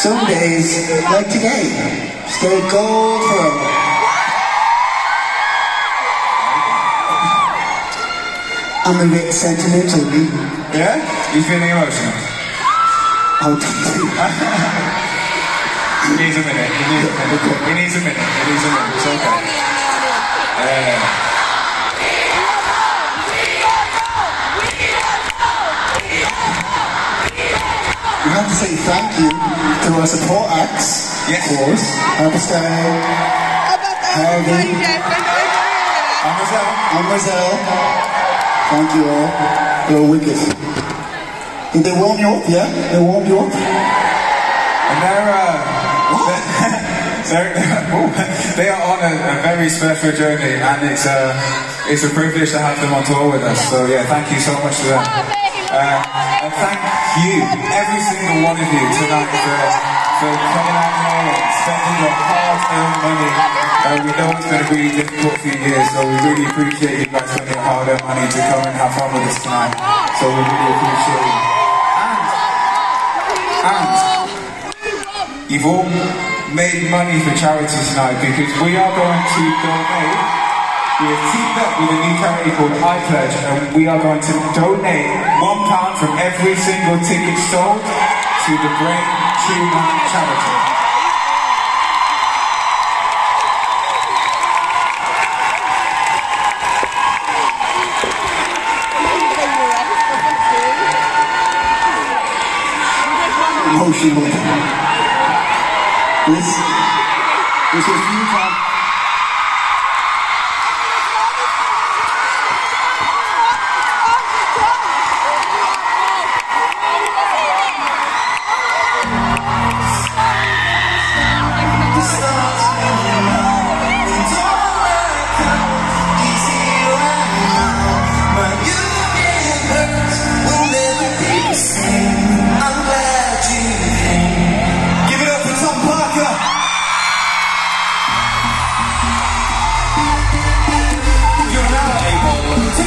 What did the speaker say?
Some days, like today, stay gold forever. I'm a bit sentimental, me. Yeah? You feeling emotional? Oh. He needs a minute. He needs a minute. He needs a minute. He needs a minute. It's okay. Yeah. We have to say thank you to our support acts, Yes. of course. Pakistan, Harvey, I'm Marcel. Thank you all. You're wicked. Did they warm you up, yeah? They warmed you up? And they're, uh, they're, ooh, they are on a, a very special journey, and it's a, it's a privilege to have them on tour with us. So yeah, thank you so much to them. Uh, and thank you, every single one of you tonight for, for coming out here and spending your hard-earned money. Uh, we know it's going to be a difficult few years, so we really appreciate you guys spending your hard-earned money to come and have fun with us tonight. So we really appreciate it. And, and You've all made money for charity tonight because we are going to donate. We have teamed up with a new charity called iPledge and we are going to donate one pound from every single ticket sold to the Brain Tumor Charity. Emotional. This, this was times.